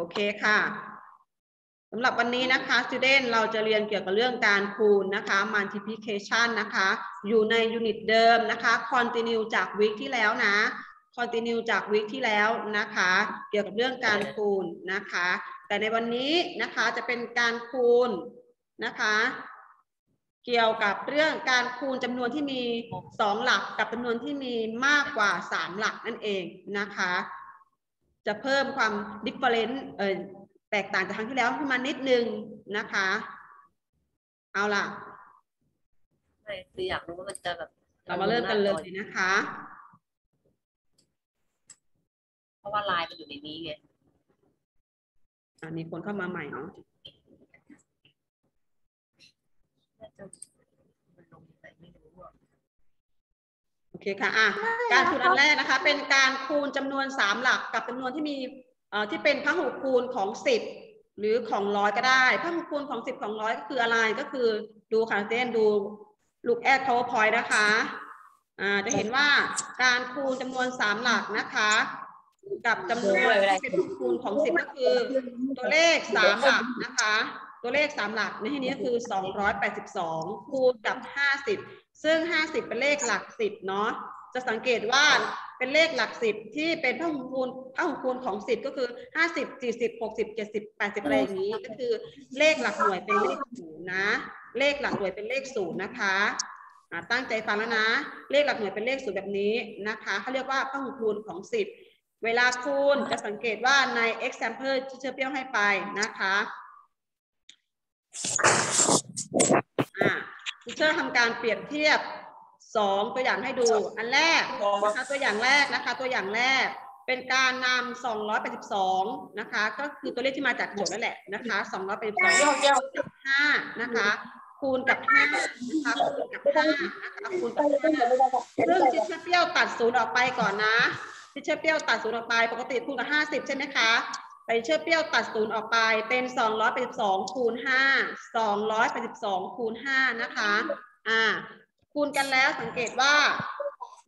โอเคค่ะสำหรับวันนี้นะคะ student เราจะเรียนเกี่ยวกับเรื่องการคูณนะคะ multiplication นะคะ อยู่ในยูนิตเดิมนะคะ continue จากวีคที่แล้วนะ continue จากวีคที่แล้วนะคะ เกี่ยวกับเรื่องการคูณนะคะ แต่ในวันนี้นะคะจะเป็นการคูณนะคะ เกี่ยวกับเรื่องการคูณจำนวนที่มีสองหลักกับจำนวนที่มีมากกว่าสามหลักนั่นเองนะคะ จะเพิ่มความ different เอ่อแตกต่างจากครั้งที่แล้วขึ้นมานิดนึงนะคะ เอาล่ะไม่คืออยากรู้ว่ามันจะแบบเรามาเริ่มกันเลยนะคะ เพราะว่าลายมันอยู่ในนี้ไงอะมีคนเข้ามาใหม่เนาะ น่าจะมันลงไปไม่รู้อะ โอเคค่ะอะการคูณอันแรกนะคะ เป็นการคูณจำนวนสามหลักกับจำนวนที่มีเอ่อที่เป็นพหุคูณของสิบหรือของร้อยก็ได้พหุคูณของสิบของร้อยก็คืออะไรก็คือดูค่ะเจนดูลูกแอด powerpoint นะคะอ่าจะเห็นว่าการคูณจำนวนสามหลักนะคะ กับจำนวนที่เป็นพหุคูณของสิบก็คือ ตัวเลขสามหลักนะคะ ตัวเลขสามหลักในที่นี้ก็คือ 282 คูณกับ 50 ซึ่ง 50 เป็นเลขหลักสิบเนาะจะสังเกตว่าเป็นเลขหลักสิบที่เป็นพหุคูณพหุคูณของสิบก็คือ50 40 60 70 80อะไรอย่างนี้ ก็คือเลขหลักหน่วยเป็นเลขศูนย์นะ เลขหลักหน่วยเป็นเลขศูนย์นะคะตั้งใจฟังแล้วนะ เลขหลักหน่วยเป็นเลขศูนย์แบบนี้นะคะเขาเรียกว่าพหุคูณของสิบเวลาคูณจะสังเกตว่าใน example ที่เชื่อเปี้ยวให้ไปนะคะอ่า teacher ทำการเปรียบเทียบสองตัวอย่างให้ดู อันแรกนะคะตัวอย่างแรกนะคะตัวอย่างแรกเป็นการนำ282 นะคะ ก็คือตัวเลขที่มาจากโจทย์นั่นแหละนะคะ282กับ5นะคะ คูณกับ5นะคะคูณกับ5นะคะคูณกับ5ซึ่ง teacher เปรี้ยวตัดศูนย์ออกไปก่อนนะทิเชอร์เปรี้ยวตัดศูนย์ออกไป ปกติคูณกับ 50 ใช่ไหมคะ ไปเชื่อเปรี้ยวตัดศูนย์ออกไป เป็น282คูณ5 282คูณ5นะคะ อ่า คูณกันแล้วสังเกตว่า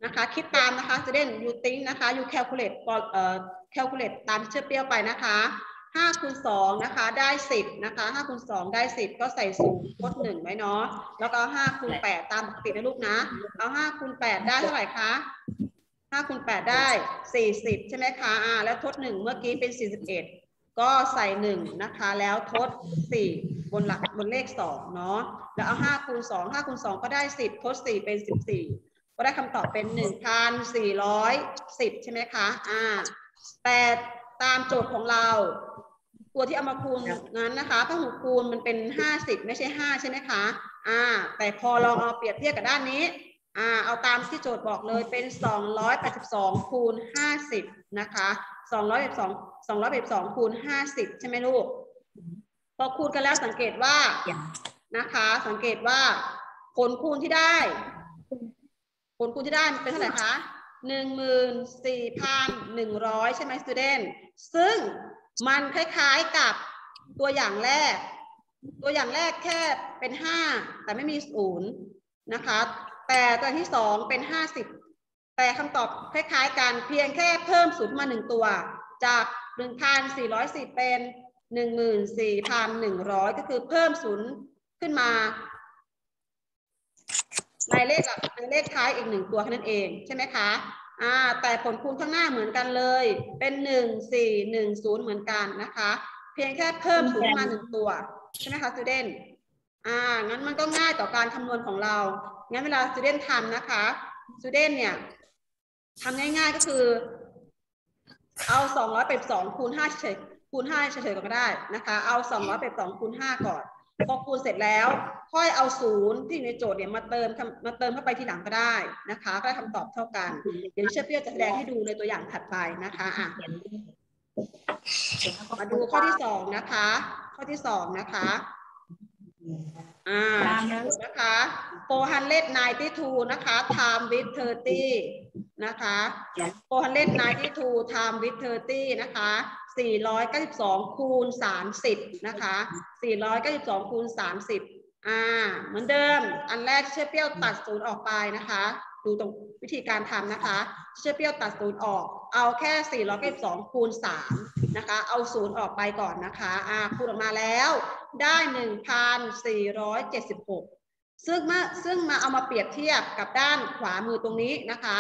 นะคะ คิดตามนะคะจะเด่น you think นะคะ you calculate เอ่อ calculate ตามเชื่อเปรี้ยวไปนะคะ5คูณ2นะคะได้10นะคะ5คูณ2ได้10ก็ใส่ศูนย์ทด1ไว้เนาะแล้วก็5คูณ8ตามปกตินะลูกนะ เอา5คูณ8ได้เท่าไหร่คะ ห้าคูณแปดได้สี่สิบใช่ไหมคะอ่าแล้วทดหนึ่งเมื่อกี้เป็นสี่สิบเอ็ดก็ใส่หนึ่งนะคะแล้วทดสี่บนหลักบนเลขสองเนาะแล้วเอาห้าคูณสองห้าคูณสองก็ได้สิบทดสี่เป็นสิบสี่ก็ได้คำตอบเป็นหนึ่งพันสี่ร้อยสิบใช่ไหมคะอ่าแต่ตามโจทย์ของเรา ตัวที่เอามาคูณนั้นนะคะพหุคูณมันเป็นห้าสิบไม่ใช่ห้าใช่ไหมคะอ่าแต่พอลองเอาเปรียบเทียบกับด้านนี้ อ่าเอาตามที่โจทย์บอกเลยเป็น 282คูณ50 นะคะ282 282คูณ50 ใช่ไหมลูก พอคูณกันแล้วสังเกตว่านะคะ สังเกตว่าผลคูณที่ได้ ผลคูณที่ได้มันเป็นเท่าไหร่คะ14,100ใช่ไหม student ซึ่งมันคล้ายๆกับตัวอย่างแรก ตัวอย่างแรกแค่เป็น5แต่ไม่มีศูนย์นะคะ แต่ตัวที่สองเป็นห้าสิบแต่คำตอบคล้ายๆกันเพียงแค่เพิ่มศูนย์มาหนึ่งตัว จากหนึ่งพันสี่ร้อยสิบเป็นหนึ่งหมื่นสี่พันหนึ่งร้อยก็คือเพิ่มศูนย์ขึ้นมา ในเลขหลักในเลขท้ายอีกหนึ่งตัวแค่นั้นเองใช่ไหมคะอ่าแต่ผลคูณข้างหน้าเหมือนกันเลย เป็นหนึ่งสี่หนึ่งศูนย์เหมือนกันนะคะ เพียงแค่เพิ่มศูนย์มาหนึ่งตัว ใช่ไหมคะ student อ่า งั้นมันก็ง่ายต่อการคำนวณของเรา งั้นเวลา student ทำนะคะ student เนี่ยทำง่ายๆก็คือ เอา200เป็น2คูณ5เฉยคูณ5เฉยๆก็ได้นะคะ เอา200เป็น2คูณ5ก่อน พอคูณเสร็จแล้ว ค่อยเอาศูนย์ที่อยู่ในโจทย์เนี่ยมาเติมมาเติมเข้าไปทีหลังก็ได้นะคะก็ได้คำตอบเท่ากัน เดี๋ยวเชฟเปียวจะแสดงให้ดูในตัวอย่างถัดไปนะคะอะมาดูข้อที่สองนะคะ ข้อที่สองนะคะ อ่านะคะ492นะคะ time with 30 นะคะ492 time with 30 นะคะ 492 คูณ 30 นะคะ 492 คูณ 30 อ่า เหมือนเดิม อันแรกเชื่อเปรี้ยวตัดศูนย์ออกไปนะคะ ดูตรงวิธีการทำนะคะ เชื่อเปรี้ยวตัดศูนย์ออก เอาแค่ 492 คูณ 3 นะคะ เอาศูนย์ออกไปก่อนนะคะ อ่า คูณออกมาแล้ว ได้1,476 ซึ่งมาซึ่งมาเอามาเปรียบเทียบกับด้านขวามือตรงนี้นะคะ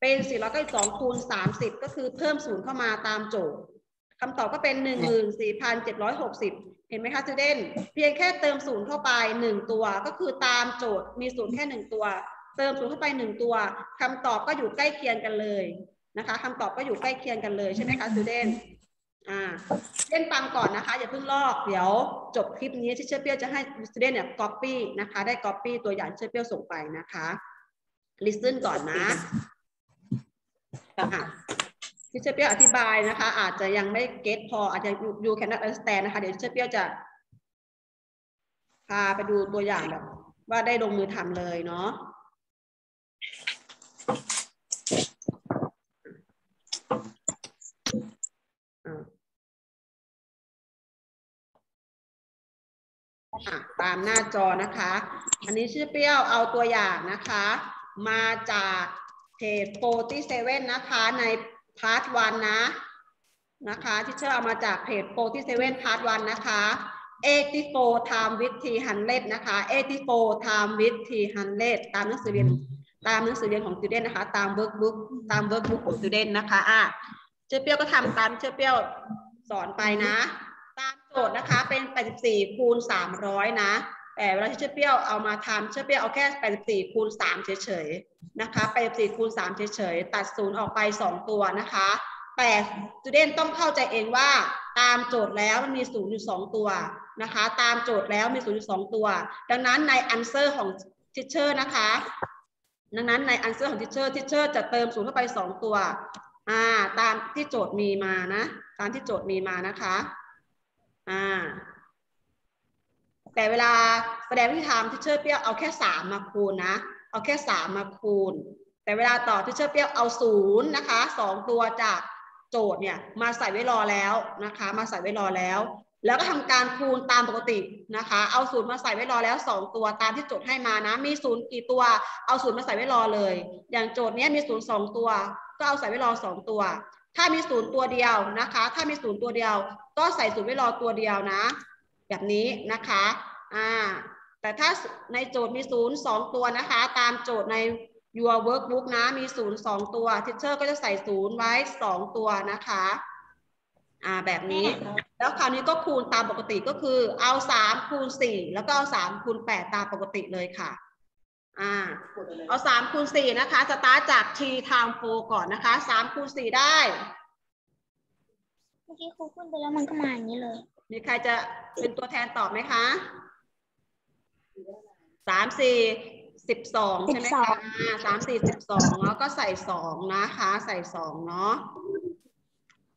เป็น492คูณ30 ก็คือเพิ่มศูนย์เข้ามาตามโจทย์คำตอบก็เป็น 14,760 เห็นไหมคะ student เพียงแค่เติมศูนย์เข้าไป 1 ตัว ก็คือตามโจทย์มีศูนย์แค่ 1 ตัว เติมศูนย์เข้าไป 1 ตัวคำตอบก็อยู่ใกล้เคียงกันเลยนะคะคำตอบก็อยู่ใกล้เคียงกันเลยใช่ไหมคะ student อ่าเล่นฟังก่อนนะคะ อย่าเพิ่งลอกเดี๋ยวจบคลิปนี้ teacher เปรี้ยวจะให้ student เนี่ยก๊อปปี้นะคะได้ก๊อปปี้ตัวอย่าง teacher เปรี้ยวส่งไปนะคะลิส t นก่อนนะอะที่เชอเปียวอธิบายนะคะ อาจจะยังไม่เก็ตพออาจจะยูแคนนั understand นะคะ เดี๋ยวเชอเปียวจะพาไปดูตัวอย่างแบบว่าได้ลงมือทำเลยเนาะอะอะ ตามหน้าจอนะคะ อันนี้ชื่อเปรี้ยวเอาตัวอย่างนะคะ มาจากเพจ47นะคะในพาร์ทวันนะนะคะที่เชื่อเอามาจากเพจ47พาร์ทวันนะคะ84 time with t 100นะคะ84 time with t 100ตามหนังสือเรียนตามหนังสือเรียนของ student นะคะ ตาม workbook ตาม workbook ของ student นะคะอะเชื่อเปรี้ยวก็ทำตามเชื่อเปรี้ยวสอนไปนะ โจทย์นะคะเป็น 84 คูณ 300 นะ แต่เวลาที่เชื่อเปี้ยวเอามาทำเชื่อเปี้ยวเอาแค่ 84 คูณ 3 เฉยๆ นะคะ 84 คูณ 3 เฉยๆ ตัดศูนย์ออกไป 2 ตัวนะคะ แต่ส t เดนต้องเข้าใจเองว่าตามโจทย์แล้วมันมีศูนย์อยู่สองตัวนะคะ ตามโจทย์แล้วมีศูนย์อยู่สองตัว ดังนั้นใน answer ของ teacher นะคะ ดังนั้นใน answer ของ teacher teacher จะเติมศูนย์เข้าไปสองตัว อ่า ตามที่โจทย์มีมานะ ตามที่โจทย์มีมานะคะ อ่า แต่เวลาแสดงวิธีทำที่เชอร์เปรี้ยวเอาแค่สามมาคูณนะ เอาแค่สามมาคูณ แต่เวลาต่อที่เชอร์เปรี้ยวเอาศูนย์นะคะสองตัวจากโจทย์เนี่ยมาใส่ไว้รอแล้วนะคะ มาใส่ไว้รอแล้ว แล้วก็ทำการคูณตามปกตินะคะ เอาศูนย์มาใส่ไว้รอแล้วสองตัวตามที่โจทย์ให้มานะ มีศูนย์กี่ตัว เอาศูนย์มาใส่ไว้รอเลย อย่างโจทย์เนี้ยมีศูนย์สองตัว ก็เอาใส่ไว้รอสองตัว ถ้ามีศูนย์ตัวเดียวนะคะ ถ้ามีศูนย์ตัวเดียว ก็ใส่ศูนย์ไว้รอตัวเดียวนะ แบบนี้นะคะอ่าแต่ถ้าในโจทย์มีศูนย์สองตัวนะคะ ตามโจทย์ใน your workbook นะมีศูนย์สองตัว teacher ก็จะใส่ศูนย์ไว้สองตัวนะคะอ่าแบบนี้แล้วคราวนี้ก็คูณตามปกติก็คือเอาสามคูณสี่แล้วก็เอาสามคูณแปดตามปกติเลยค่ะ อ่าเอาสามคูณสี่นะคะ สตาร์ทจาก t time 4ก่อนนะคะสามคูณสี่ได้ เมื่อกี้ครูขึ้นไปแล้วมันก็มาอย่างนี้เลย มีใครจะเป็นตัวแทนตอบไหมคะสามสี่สิบสองใช่ไหมคะอ่าสามสี่สิบสองแล้วก็ใส่สองนะคะ ใส่สองเนาะ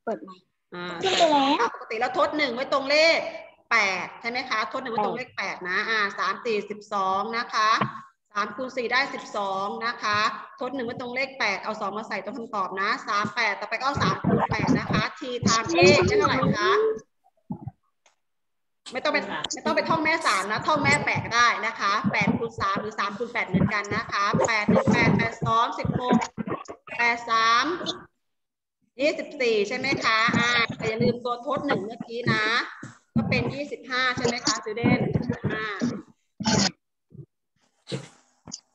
เปิดใหม่อ่าขึ้นไปแล้วปกติแล้วทดหนึ่งไว้ตรงเลขแปดใช่ไหมคะ ทดหนึ่งไว้ตรงเลขแปดนะ อ่าสามสี่สิบสองนะคะ สามคูณสี่ได้สิบสองนะคะ ทดหนึ่งไว้ตรงเลขแปดเอาสองมาใส่ตรงคำตอบนะสามแปดต่อไปก็เอาสามคูณแปดนะคะทีทามเอได้เท่าไหร่คะ ไม่ต้องไปไม่ต้องไปท่องแม่สามนะ ท่องแม่แปดก็ได้นะคะแปดคูณสามหรือสามคูณแปดเหมือนกันนะคะแปดหนึ่งแปดแปดสองสิบหกแปดสามยี่สิบสี่ใช่ไหมคะอ่าแต่อย่าลืมตัวทดหนึ่งเมื่อกี้นะ ก็เป็นยี่สิบห้าใช่ไหมคะส t ูเดนอ่า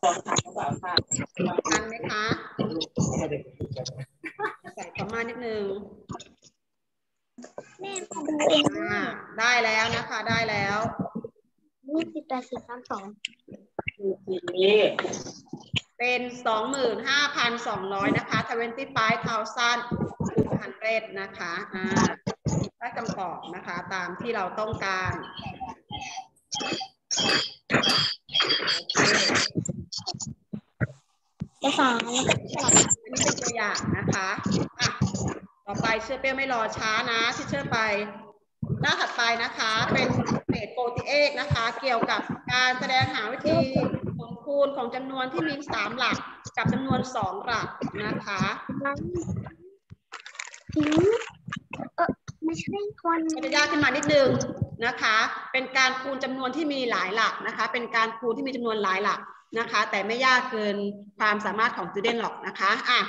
ทันไหมคะใส่ประมาณนิดนึงแม่มาดูเองอ่าได้แล้วนะคะได้แล้วยี่สิบแปดสิบสามสองเป็นสองหมื่นห้าพันสองร้อยนะคะ25,200นะคะอ่าได้คำตอบนะคะตามที่เราต้องการโอเค ภาษาแล้วก็สลับอันนี้เป็นตัวอย่างนะคะอะต่อไปเชื่อเปี้ยวไม่รอช้านะที่เชื่อไป หน้าถัดไปนะคะ เป็นเศษโปรตีเอกนะคะ เกี่ยวกับการแสดงหาวิธีผลคูณของจำนวนที่มีสามหลักกับจำนวนสองหลักนะคะผิวเออไม่ใช่คนก็จะยากขึ้นมานิดนึงนะคะ เป็นการคูณจำนวนที่มีหลายหลักนะคะ เป็นการคูณที่มีจำนวนหลายหลัก นะคะ แต่ไม่ยากเกินความสามารถของ student หรอกนะคะอะ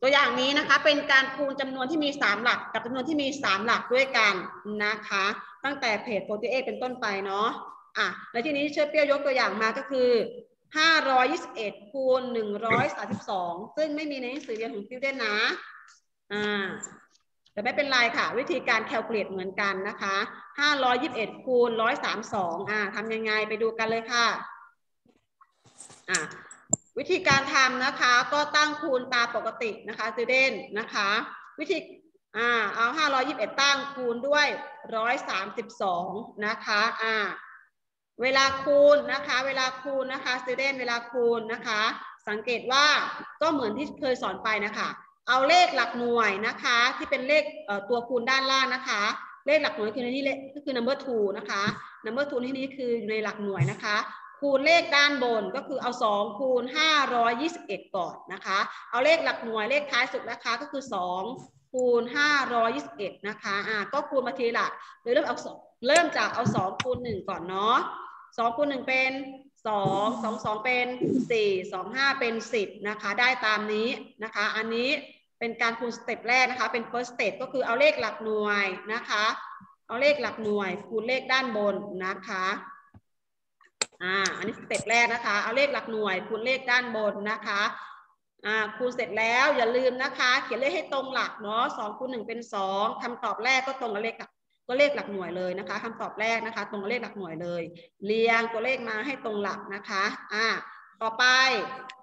ตัวอย่างนี้นะคะเป็นการคูณจำนวนที่มี 3 หลัก กับจำนวนที่มี 3 หลักด้วยกันนะคะ ตั้งแต่เพจ48เป็นต้นไปเนาะอะแล้วทีนี้เชื่อเปี้ยวยกตัวอย่างมาก็คือ 521คูณ132 ซึ่งไม่มีในหนังสือเรียนของ student นะอ่าแต่ไม่เป็นไรค่ะ วิธีการแคล c u l a t e เหมือนกันนะคะ 521คูณ132อ่าทำยังไงไปดูกันเลยค่ะ อ่าวิธีการทำนะคะก็ตั้งคูณตามปกตินะคะ student นะคะ วิธีอ่าเอา521ตั้งคูณด้วย132นะคะอ่าเวลาคูณนะคะ เวลาคูณนะคะ student เวลาคูณนะคะ สังเกตว่าก็เหมือนที่เคยสอนไปนะคะ เอาเลขหลักหน่วยนะคะ ที่เป็นเลขเตัวคูณด้านล่างนะคะ เลขหลักหน่วยคือในนี้เลขก็คือ number two นะคะ number two ที่นี้คืออยู่ในหลักหน่วยนะคะ คูณเลขด้านบนก็คือเอา 2 คูณ 521 ก่อนนะคะ เอาเลขหลักหน่วยเลขท้ายสุดนะคะก็คือ 2 คูณ 521 นะคะอ่าก็คูณมาทีละโดยเริ่มเอาเริ่มจากเอา 2 คูณ 1 ก่อนเนาะ2คูณ 1 เป็น 2 2 2 เป็น 4 2 5 เป็น 10 นะคะ ได้ตามนี้นะคะ อันนี้เป็นการคูณสเต็ปแรกนะคะ เป็น first step ก็คือเอาเลขหลักหน่วยนะคะ เอาเลขหลักหน่วยคูณเลขด้านบนนะคะ อ่า อันนี้สเต็ปแรกนะคะ เอาเลขหลักหน่วยคูณเลขด้านบนนะคะ อ่า คูณเสร็จแล้วอย่าลืมนะคะ เขียนเลขให้ตรงหลักเนาะสองคูณหนึ่งเป็นสองคำตอบแรกก็ตรงกับเลขหลักก็เลขหลักหน่วยเลยนะคะคำตอบแรกนะคะ ตรงกับเลขหลักหน่วยเลย เรียงตัวเลขมาให้ตรงหลักนะคะ อ่า ต่อไป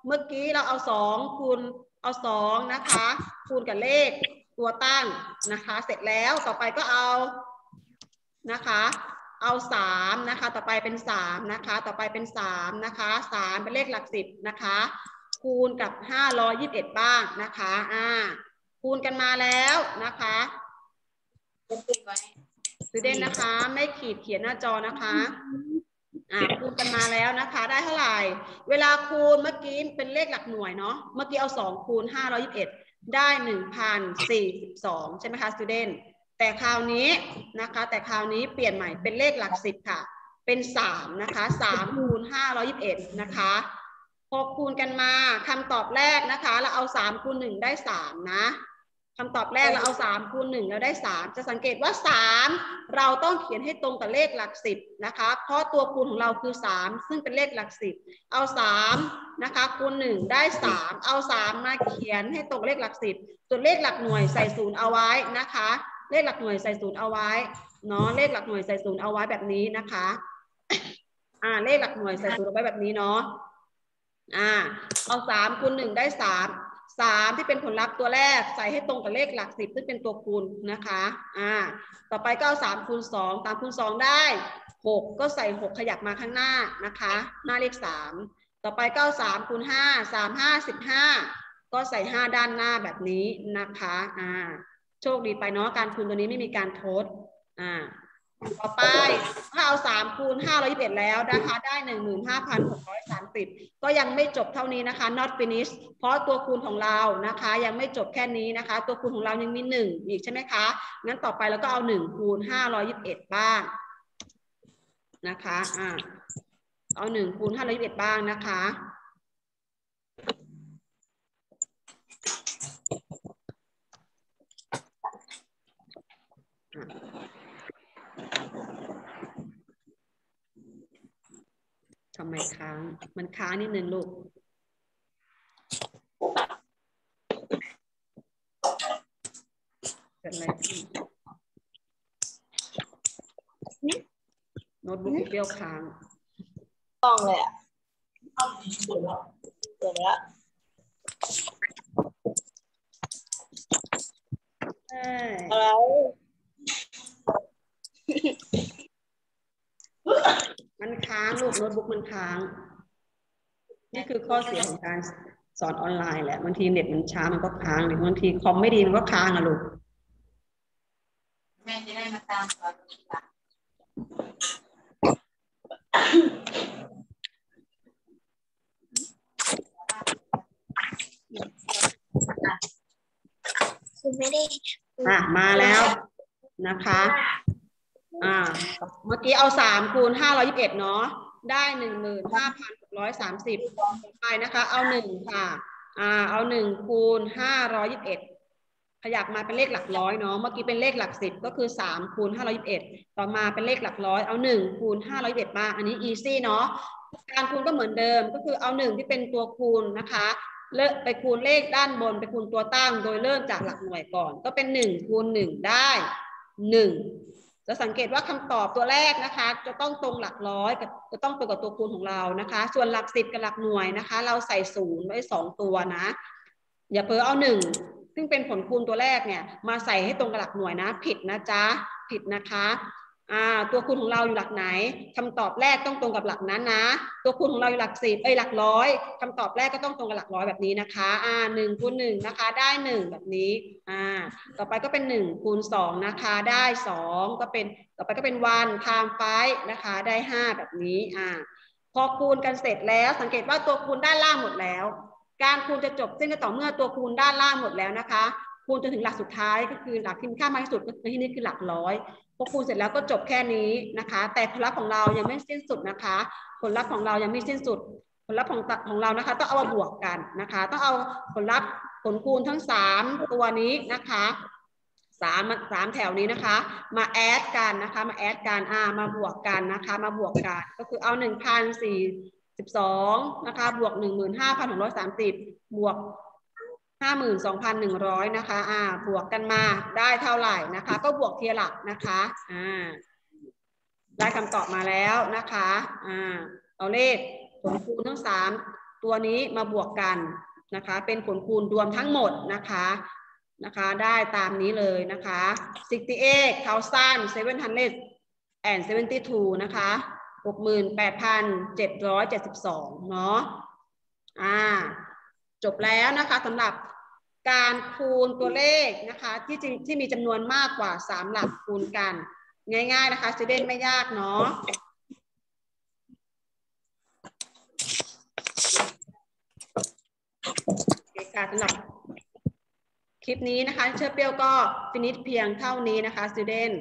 เมื่อกี้เราเอาสองคูณเอาสองนะคะ คูณกับเลขตัวตั้งนะคะ เสร็จแล้วต่อไปก็เอานะคะ เอาสามนะคะ ต่อไปเป็นสามนะคะ ต่อไปเป็นสามนะคะสามเป็นเลขหลักสิบนะคะ คูณกับห้าร้อยยิบเอ็ดบ้างนะคะ อ่า คูณกันมาแล้วนะคะสตูเดนนะคะ ไม่ขีดเขียนหน้าจอนะคะ อ่า คูณกันมาแล้วนะคะ ได้เท่าไหร่ เวลาคูณเมื่อกี้เป็นเลขหลักหน่วยเนาะ เมื่อกี้เอาสองคูณห้าร้อยิบเอ็ดได้หนึ่งพันสี่สิบสองใช่ไหมคะสตูเดน แต่คราวนี้นะคะ แต่คราวนี้เปลี่ยนใหม่เป็นเลขหลักสิบค่ะ เป็นสามนะคะสามคูณห้าร้อยิบเอ็ดนะคะพอคูณกันมาคำตอบแรกนะคะ เราเอาสามคูณหนึ่งได้สามนะคำตอบแรกเราเอาสามคูณหนึ่งแล้วได้สามจะสังเกตว่าสามเราต้องเขียนให้ตรงกับเลขหลักสิบนะคะ เพราะตัวคูณของเราคือสามซึ่งเป็นเลขหลักสิบเอาสามนะคะคูณหนึ่งได้สามเอาสามมาเขียนให้ตรงเลขหลักสิบส่วนเลขหลักหน่วยใส่ศูนย์เอาไว้นะคะ เลขหลักหน่วยใส่ศูนย์เอาไว้เนาะเลขหลักหน่วยใส่ศูนย์เอาไว้แบบนี้นะคะ อ่า เลขหลักหน่วยใส่ศูนย์เอาไว้แบบนี้เนาะอ่า เอาสามคูณหนึ่งได้สามสามที่เป็นผลลัพธ์ตัวแรกใส่ให้ตรงกับเลขหลักสิบซึ่งเป็นตัวคูณนะคะ อ่า ต่อไปก็เอาสามคูณสองสามคูณสองได้หกก็ใส่หกขยับมาข้างหน้านะคะ หน้าเลขสามต่อไปก็เอาสามคูณห้าสามห้าสิบห้าก็ใส่ห้าด้านหน้าแบบนี้นะคะ อ่า โชคดีไปเนาะการคูณตัวนี้ไม่มีการทดอ่าต่อไปถ้าเอาสามคูณห้าร้อยยี่สิบเอ็ดแล้วนะคะ ได้หนึ่งหมื่นห้าพันหกร้อยสามสิบก็ยังไม่จบเท่านี้นะคะ not finish เพราะตัวคูณของเรานะคะ ยังไม่จบแค่นี้นะคะ ตัวคูณของเรายังมีหนึ่งอีกใช่ไหมคะงั้นต่อไปเราก็เอาหนึ่งคูณห้าร้อยยี่สิบเอ็ดบ้างนะคะอ่าเอาหนึ่งคูณห้าร้อยยี่สิบเอ็ดบ้างนะคะ ทำไมค้าง มันค้างนิดนึงลูก เกิดอะไรขึ้นโน้ตบุ๊กเปรี้ยวค้าง ต้องเลยอะเกิดแล้วเอ้ยแล้ว มันค้างลูกโน้ตบุ๊กมันค้าง นี่คือข้อเสียของการสอนออนไลน์แหละบางทีเน็ตมันช้ามันก็ค้างหรือบางทีคอมไม่ดีมันก็ค้างอะลูกแม่จะได้มาตามสอนทีหลังคือไม่ได้อะมาแล้วนะคะ อ่า เมื่อกี้เอาสามคูณห้าร้อยิบเอ็ดเนาะ ได้หนึ่งหมื่นห้าพันหกร้อยสามสิบไปนะคะ เอาหนึ่งค่ะ อ่า เอาหนึ่งคูณห้าร้อยยิบเอ็ดขยับมาเป็นเลขหลักร้อยเนาะ เมื่อกี้เป็นเลขหลักสิบก็คือสามคูณห้าร้อยยิบเอ็ดต่อมาเป็นเลขหลักร้อย เอาหนึ่งคูณห้าร้อยิบเอ็ดมา อันนี้ easy เนาะ การคูณก็เหมือนเดิม ก็คือเอาหนึ่งที่เป็นตัวคูณนะคะเลิกไปคูณเลขด้านบนไปคูณตัวตั้ง โดยเริ่มจากหลักหน่วยก่อน ก็เป็นหนึ่งคูณหนึ่งได้หนึ่ง จะสังเกตว่าคำตอบตัวแรกนะคะ จะต้องตรงหลักร้อยกับจะต้องตรงกับตัวคูณของเรานะคะ ส่วนหลักสิบกับหลักหน่วยนะคะ เราใส่ศูนย์ไว้สองตัวนะ อย่าเพิ่เอาหนึ่งซึ่งเป็นผลคูณตัวแรกเนี่ยมาใส่ให้ตรงกับหลักหน่วยนะ ผิดนะจ๊ะผิดนะคะ อ่าตัวคูณของเราอยู่หลักไหนคำตอบแรกต้องตรงกับหลักนั้นนะ ตัวคูณของเราอยู่หลักสิบเอ้ยหลักร้อยคำตอบแรกก็ต้องตรงกับหลักร้อยแบบนี้นะคะอ่าหนึ่งคูณหนึ่งนะคะได้หนึ่งแบบนี้อ่าต่อไปก็เป็นหนึ่งคูณสองนะคะได้สองก็เป็นต่อไปก็เป็นวันไทม์ไฟนะคะได้ห้าแบบนี้อ่าพอคูณกันเสร็จแล้วสังเกตว่าตัวคูณด้านล่างหมดแล้ว การคูณจะจบสิ้นก็ต่อเมื่อตัวคูณด้านล่างหมดแล้วนะคะ คูณจนถึงหลักสุดท้ายก็คือหลักที่มีค่ามากที่สุดก็ที่นี่คือหลักร้อยพอคูณเสร็จแล้วก็จบแค่นี้นะคะ แต่ผลลัพธ์ของเรายังไม่สิ้นสุดนะคะ ผลลัพธ์ของเรายังไม่สิ้นสุด ผลลัพธ์ของของเรานะคะ ต้องเอามาบวกกันนะคะ ต้องเอาผลลัพธ์ผลคูณทั้งสามตัวนี้นะคะสามสามแถวนี้นะคะ มาแอดกันนะคะ มาแอดกันอ่ามาบวกกันนะคะ มาบวกกันก็คือเอาหนึ่งพันสี่สิบสองนะคะบวกหนึ่งหมื่นห้าพันหกร้อยสามสิบบวก ห้าหมื่นสองพันหนึ่งร้อยนะคะ อ่า บวกกันมาได้เท่าไหร่นะคะ ก็บวกเทียหลักนะคะ อ่า ได้คำตอบมาแล้วนะคะ อ่า เอาเลขผลคูณทั้งสามตัวนี้มาบวกกันนะคะ เป็นผลคูณรวมทั้งหมดนะคะ นะคะ ได้ตามนี้เลยนะคะ68 700 and 72นะคะ 68,772 เนาะ อ่า จบแล้วนะคะสำหรับการคูณตัวเลขนะคะที่จริงที่มีจำนวนมากกว่า 3 หลักคูณกัน ง่าย ๆ นะคะส t เดนไม่ยากเนาะค่ะสำหรับคลิปนี้นะคะเชื่อเปียวก็ฟินิชเพียงเท่านี้นะคะ student